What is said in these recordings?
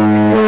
I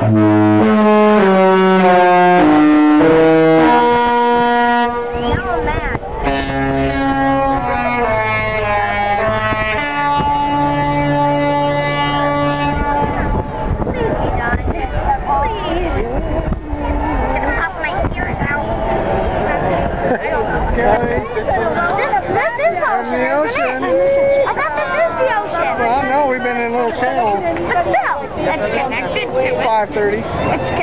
아니 530.